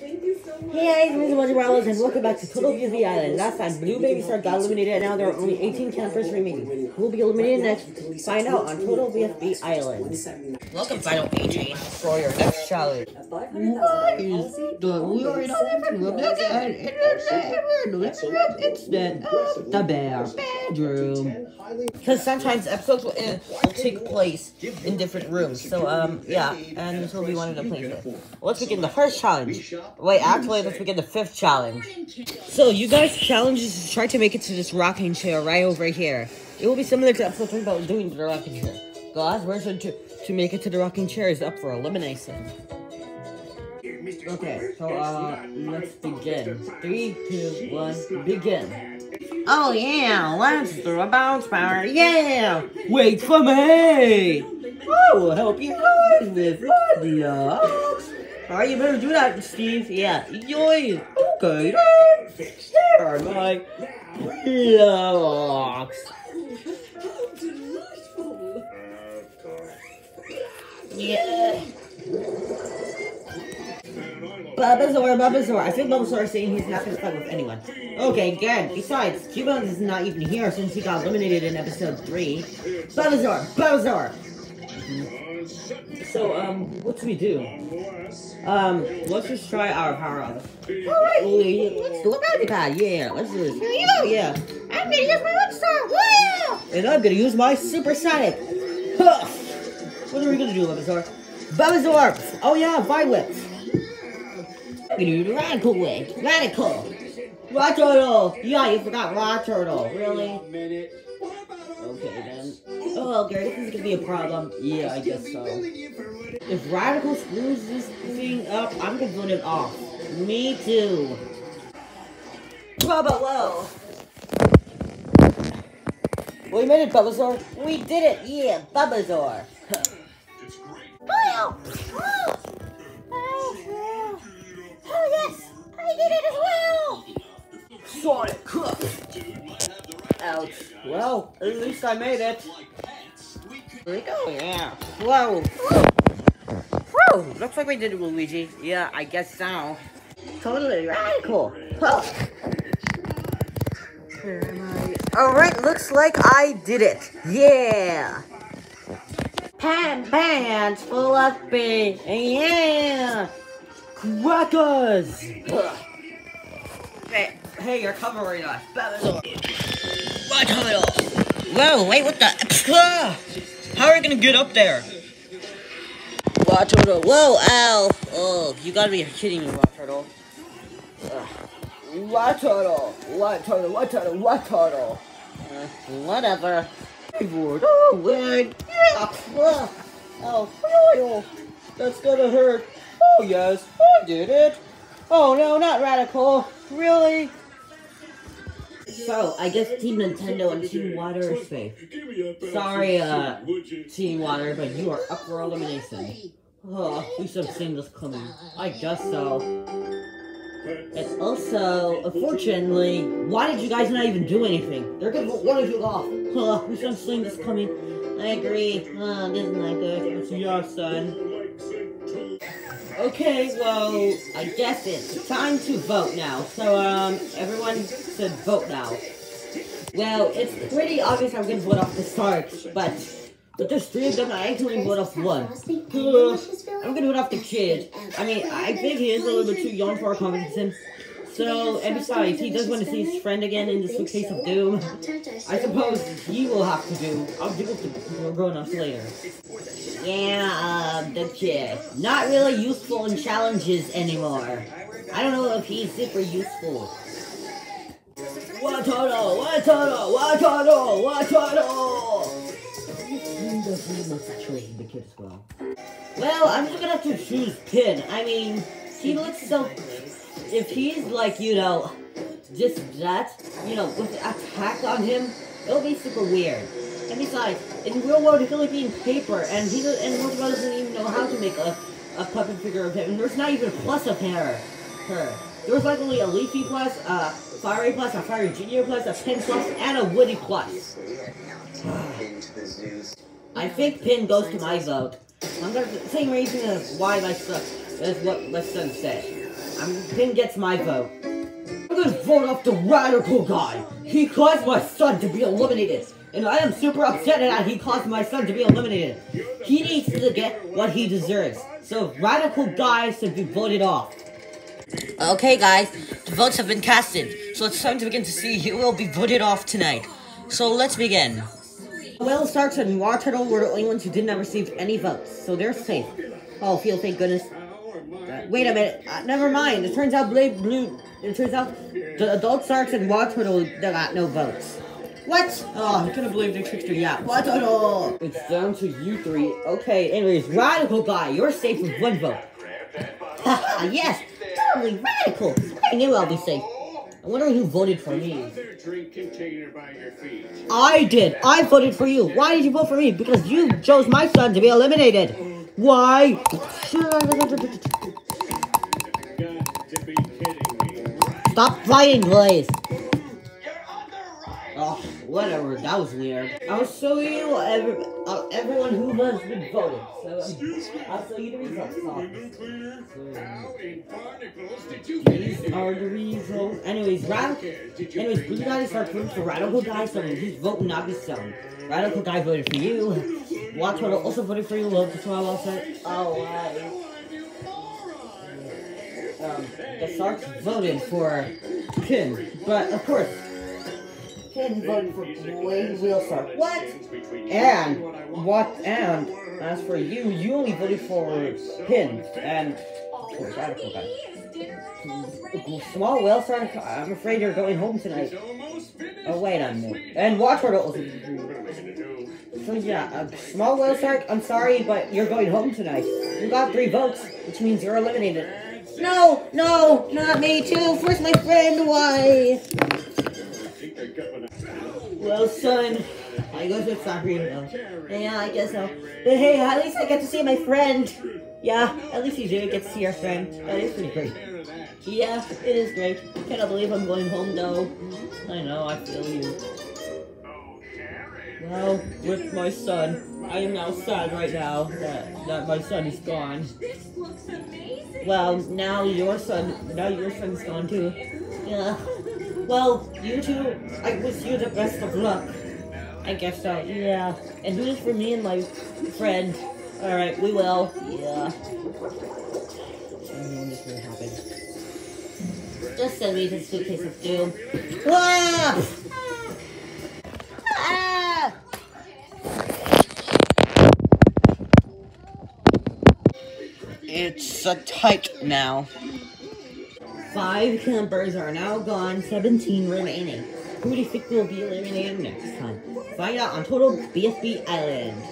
Hey guys, Mr. Bungie Rowlers, and welcome back to Total BFB Island. Last time, Blue Baby Star got eliminated, and now there are only 18 campers remaining. Who will be eliminated next? Find out on Total BFB Island. Welcome, Final AJ, for your next challenge. What is the weird room? It's the, the bear bedroom. Because sometimes episodes will, uh, will take place in different rooms. So, um, yeah, and this will be one of the places. Let's begin the first challenge. Wait, actually, let's begin the fifth challenge. So, you guys' challenge is to try to make it to this rocking chair right over here. It will be similar to episode 3 about doing the rocking chair. The last person to, to make it to the rocking chair is up for elimination. Okay, so, uh, let's begin. Three, two, one, begin. Oh yeah, let's do a bounce power, yeah! Wait for me! I will help you guys with ideas. Alright, you better do that, Steve. Yeah, yoy. Okay, then. Here are. Yeah. Bulbasaur, Bulbasaur. I think Bulbasaur is saying he's not going to fight with anyone. Okay, good. Besides, Cubone is not even here since he got eliminated in episode 3. Bulbasaur, Bulbasaur. So, um, what do we do? Um, let's just try our power up. Alright, let's do a Magic Pad. Yeah, let's do this. Here you go, yeah. I'm gonna use my Whip Star. Wow! And I'm gonna use my Supersonic. Huh. What are we gonna do, Bulbasaur? Bulbasaur! Oh yeah, Vine Whip. I'm gonna do Radical Whip. Radical. Rock Turtle! Yeah, you forgot Rock Turtle. Really? Okay, then. Oh, okay, this is gonna be a problem. Yeah, I guess so. If Radical screws this thing up, I'm gonna vote it off. Me too. Bubba, whoa. We made it, Bulbasaur. We did it, yeah, Bulbasaur. oh, oh, oh, oh, yes, I did it as well. Sonic Ouch. Well, at least I made it. Here we go, yeah. Whoa. Whoa. Looks like we did it, Luigi. Yeah, I guess so. Totally radical. Huh. Where am I? Alright, looks like I did it. Yeah. Pan pants full of speed. Yeah. Crackers. Hey, hey, you're covering us. What tunnel? Whoa, wait, what the? How are we gonna get up there? What turtle? Whoa, ow! Oh, you gotta be kidding me, what turtle? What turtle? What turtle? What turtle? What turtle? Uh, whatever. Oh, wait. Oh, oh, that's gonna hurt. Oh, yes, I did it. Oh, no, not radical. Really? So, I guess Team Nintendo and Team Water are safe. Sorry, uh, Team Water, but you are up for elimination. Oh, we should have seen this coming. I guess so. And also, unfortunately, why did you guys not even do anything? They're gonna one of you off. Huh, we should have seen this coming. I agree. Oh, this is not good. It's your son. Okay, well, I guess it's time to vote now. So, um, everyone should vote now. Well, it's pretty obvious I'm gonna vote off the Starks, but but there's three of them, I actually vote off one. I'm gonna vote off the kid. I mean, I think he is a little bit too young for our competition. So, and besides, he does want to see his friend again in the suitcase of doom. I suppose he will have to do. I'll do with the grown-ups later. Yeah, um, the kid. Not really useful in challenges anymore. I don't know if he's super useful. Watoto! Watoto! Watoto! Watoto! He does actually the kid as well. Well, I'm just gonna have to choose Pin. I mean, he looks so... If he's like, you know, just that, you know, with attack on him, it'll be super weird. And besides, in real world, he's only being paper, and he and most of us doesn't even know how to make a, a puppet figure of him. And there's not even a plus of her. Her. Like only a Leafy plus, a Fiery plus, a Fiery Junior plus, a Pin plus, and a Woody plus. I think Pin goes to my vote. I'm gonna, the same reason as why my son, is what my son said. Um, I'm, Pin gets my vote. I'm gonna vote off the radical guy. He caused my son to be eliminated. And I am super upset that he caused my son to be eliminated. He needs to get what he deserves. So radical guy should be voted off. Okay guys, the votes have been casted. So it's time to begin to see who will be voted off tonight. So let's begin. Will Starks and War Turtle were the only ones who did not receive any votes, so they're safe. Oh, feel thank goodness. Wait a minute. Uh, never mind. It turns out Blade Blue. It turns out the adult Starks and War Turtle got no votes. What? Oh, I couldn't believe they tricked you. Yeah. What Turtle? It's down to you three. Okay. Anyways, radical guy, you're safe with one vote. Yes. Totally radical. I knew I'll be safe. I wonder who voted for me. I did. I voted for you. Why did you vote for me? Because you chose my son to be eliminated. Why? Stop fighting, please. Oh, whatever. That was weird. I'll show you every, uh, everyone who has been voted. So, um, I'll show you the results. These are the results. Anyways, radical. Anyways, blue guy starts voting for radical guy, so his vote will not be shown. Radical guy voted for you. Watch also voted for you. Love to why also. Oh, wow. Um, the Sharks voted for Pin, but of course, Pin voted for Blade Wheelstar. What? And what? And as for you, you only voted for Pin and oh, radical guy. Small whale shark, I'm afraid you're going home tonight. Oh wait a minute. And watch also. So yeah, uh, small whale shark, I'm sorry, but you're going home tonight. You got three votes, which means you're eliminated. No, no, not me too. First my friend, why? Well, son, I guess it's not real though. Yeah, I guess so. But hey, at least I get to see my friend. Yeah, at least you do get to see your friend. That is pretty great. Yeah, it is great. Can't believe I'm going home though. I know, I feel you. Well, with my son, I am now sad right now that, that my son is gone. Well, now your son, now your son's gone too. Yeah. Well, you two, I wish you the best of luck. I guess so, yeah. And do this for me and my friend. Alright, we will. Yeah. I know this will happen. Just send me to suitcase of doom. Ah! It's a tight now. Five campers are now gone, 17 remaining. Who do you think will be eliminated next time? Find out on Total BFB Island.